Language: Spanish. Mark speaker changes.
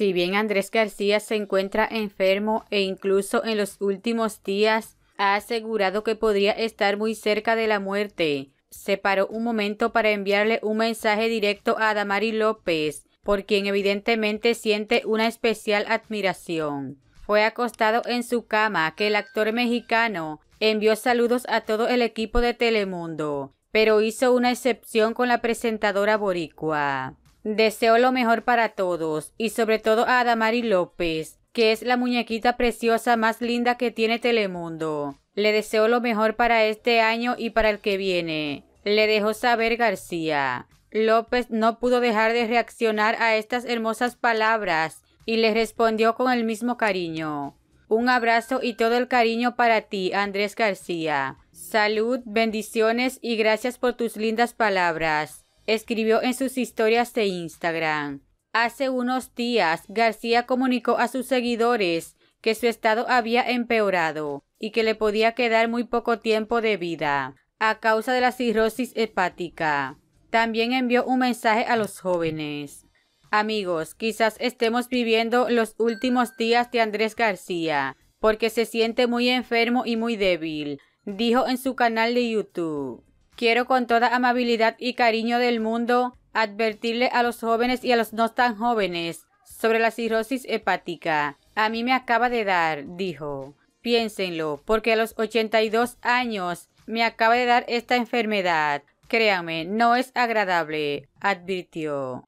Speaker 1: Si bien Andrés García se encuentra enfermo e incluso en los últimos días ha asegurado que podría estar muy cerca de la muerte, se paró un momento para enviarle un mensaje directo a Adamari López, por quien evidentemente siente una especial admiración. Fue acostado en su cama que el actor mexicano envió saludos a todo el equipo de Telemundo, pero hizo una excepción con la presentadora boricua. Deseo lo mejor para todos y sobre todo a Adamari López, que es la muñequita preciosa más linda que tiene Telemundo. Le deseo lo mejor para este año y para el que viene. Le dejó saber García. López no pudo dejar de reaccionar a estas hermosas palabras y le respondió con el mismo cariño. Un abrazo y todo el cariño para ti, Andrés García. Salud, bendiciones y gracias por tus lindas palabras. Escribió en sus historias de Instagram. Hace unos días, García comunicó a sus seguidores que su estado había empeorado y que le podía quedar muy poco tiempo de vida a causa de la cirrosis hepática. También envió un mensaje a los jóvenes. Amigos, quizás estemos viviendo los últimos días de Andrés García, porque se siente muy enfermo y muy débil, dijo en su canal de YouTube. Quiero con toda amabilidad y cariño del mundo advertirle a los jóvenes y a los no tan jóvenes sobre la cirrosis hepática. A mí me acaba de dar, dijo. Piénsenlo, porque a los 82 años me acaba de dar esta enfermedad. Créanme, no es agradable, advirtió.